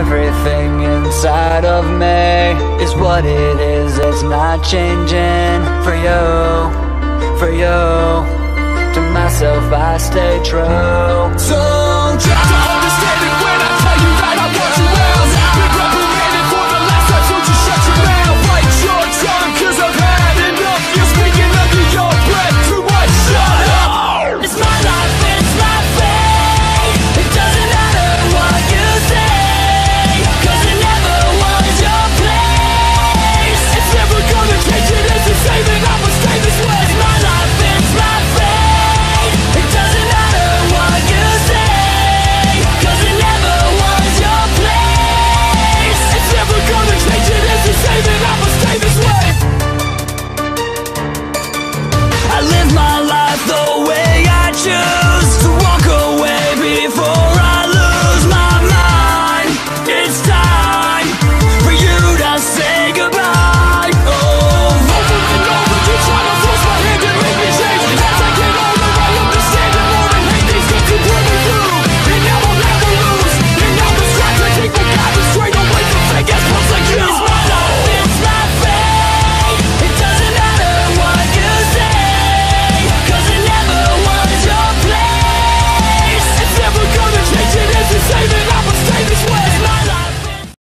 Everything inside of me is what it is, it's not changing For you, for you. To myself I stay true. Don't